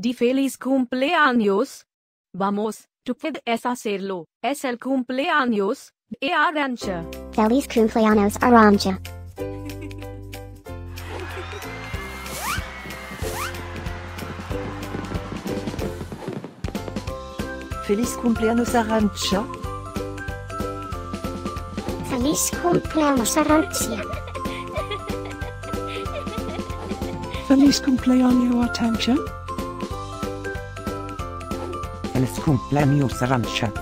Di feliz cumpleaños. Vamos, tu puedes hacerlo. Es el cumpleaños de Arantxa. Feliz cumpleaños Arantxa. Feliz cumpleaños Arantxa. Feliz cumpleaños Arantxa. Feliz cumpleaños Arantxa. Feliz cumpleaños Arancha.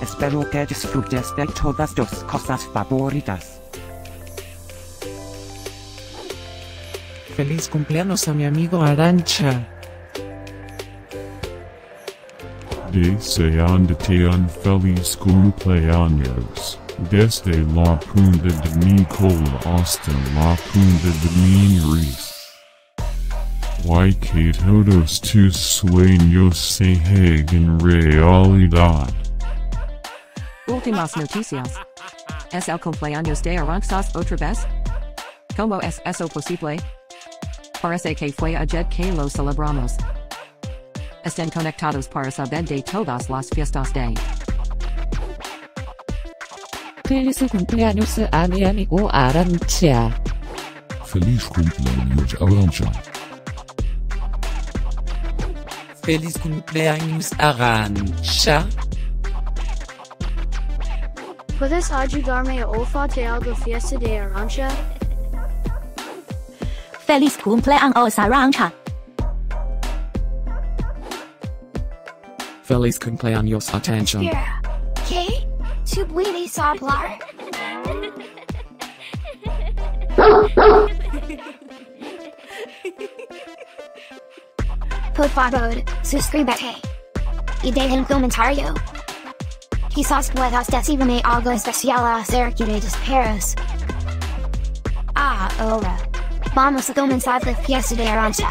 Espero que disfrutes de todas tus cosas favoritas. Feliz cumpleaños a mi amigo Arancha. Deseándote feliz cumpleaños. Desde la punta de Nicola hasta la punta de Minris. Y que todos tus sueños se hagan realidad. Últimas noticias. ¿Es el cumpleaños de Arantxas otra vez? ¿Cómo es eso posible? Parece que fue ayer que lo celebramos. Estén conectados para saber de todas las fiestas de. Feliz cumpleaños a mi amigo Arantxa. Feliz cumpleaños Arantxa. Feliz cumpleaños Arantxa. ¿Puedes ayudarme a olfatear algo fiesta de Arantxa? Feliz cumpleaños Arantxa. Feliz cumpleaños Arantxa. Yeah. ¿Qué? ¿Tú puedes hablar? Por favor, suscríbete. Y deja un comentario. Quizás puedas decirme algo especial acerca de. Ah, ahora. Vamos a comenzar la fiesta de Arantxa.